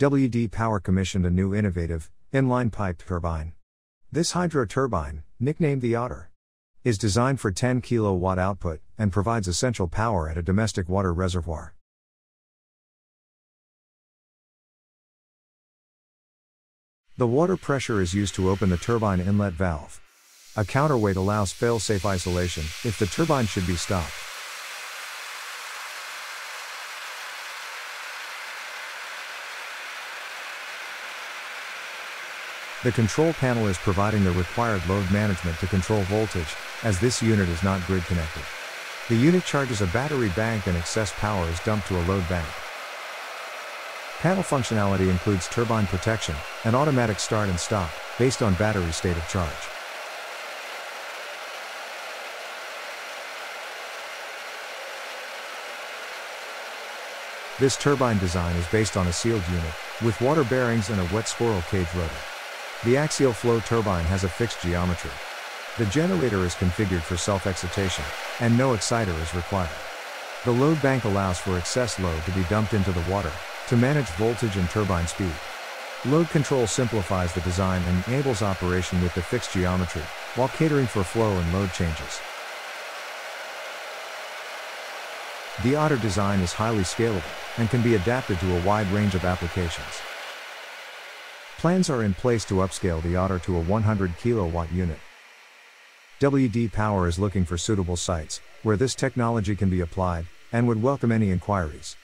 WD Power commissioned a new innovative, inline piped turbine. This hydro turbine, nicknamed the Otter, is designed for 10 kilowatt output and provides essential power at a domestic water reservoir. The water pressure is used to open the turbine inlet valve. A counterweight allows fail-safe isolation if the turbine should be stopped. The control panel is providing the required load management to control voltage, as this unit is not grid connected. The unit charges a battery bank and excess power is dumped to a load bank. Panel functionality includes turbine protection and automatic start and stop, based on battery state of charge. This turbine design is based on a sealed unit, with water bearings and a wet squirrel cage rotor. The axial flow turbine has a fixed geometry. The generator is configured for self-excitation, and no exciter is required. The load bank allows for excess load to be dumped into the water, to manage voltage and turbine speed. Load control simplifies the design and enables operation with the fixed geometry, while catering for flow and load changes. The Otter design is highly scalable, and can be adapted to a wide range of applications. Plans are in place to upscale the Otter to a 100 kilowatt unit. WD Power is looking for suitable sites where this technology can be applied and would welcome any inquiries.